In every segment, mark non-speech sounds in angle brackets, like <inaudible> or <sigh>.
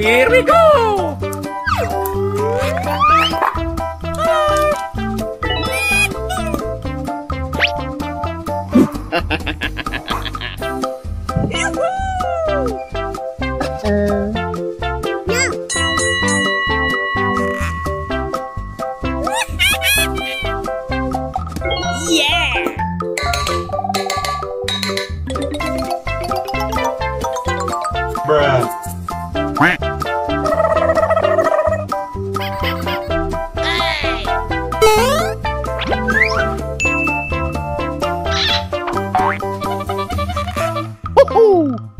Here we go! Woo!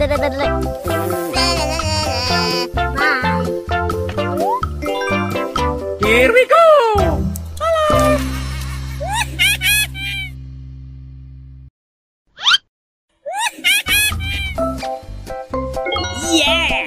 Here we go. Hello. <laughs> yeah.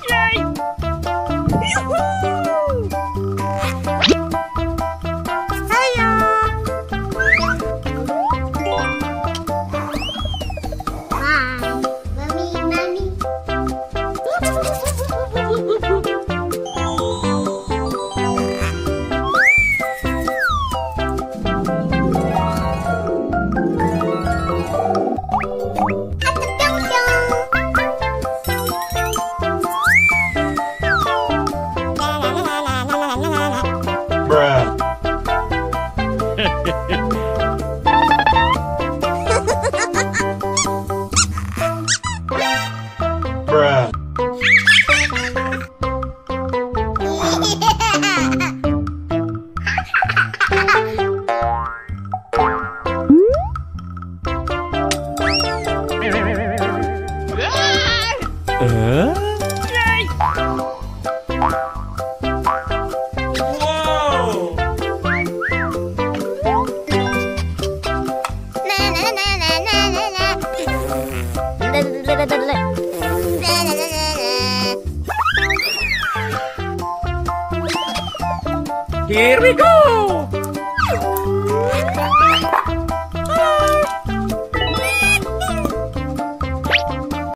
Here we go!